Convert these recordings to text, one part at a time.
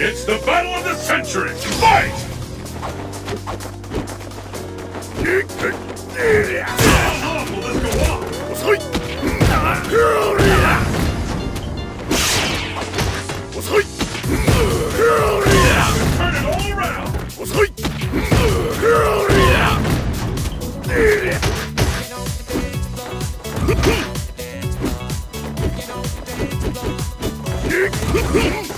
It's the battle of the century! Fight! Go! Hmm.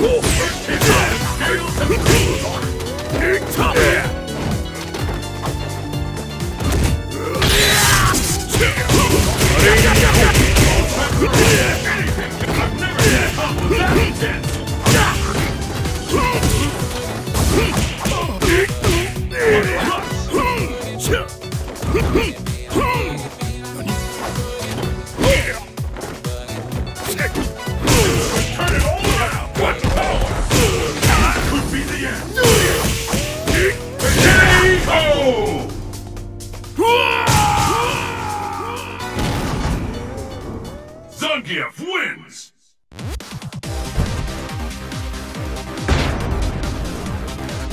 Yeah! Zangief wins!